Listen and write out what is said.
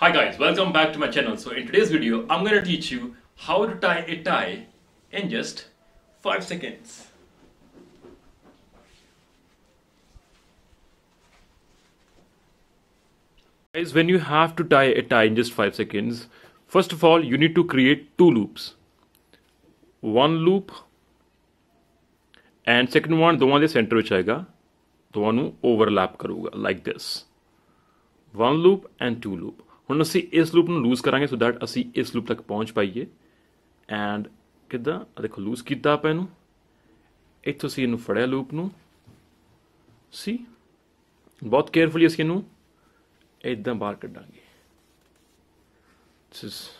Hi guys, welcome back to my channel. So in today's video, I'm gonna teach you how to tie a tie in just 5 seconds. Guys, when you have to tie a tie in just 5 seconds, first of all, you need to create two loops. One loop and second one, the one the center which aega, the one overlap karuga, like this. One loop and two loop. ਹੁਣ ਅਸੀਂ ਇਸ loop ਨੂੰ loose ਕਰਾਂਗੇ so that ਅਸੀਂ ਇਸ loop ਤੱਕ ਪਹੁੰਚ ਪਾਈਏ। ਐਂਡ ਕਿਦਾਂ? ਦੇਖੋ ਲੂਜ਼ ਕੀਤਾ ਆਪਾਂ ਇਹਨੂੰ। ਇੱਥੋਂ ਅਸੀਂ ਇਹਨੂੰ ਫੜਿਆ ਲੂਪ ਨੂੰ। ਸੀ ਬਹੁਤ ਕੇਅਰਫੁਲੀ ਅਸੀਂ ਇਹਨੂੰ ਇਦਾਂ ਬਾਹਰ ਕੱਢਾਂਗੇ। ਦਿਸ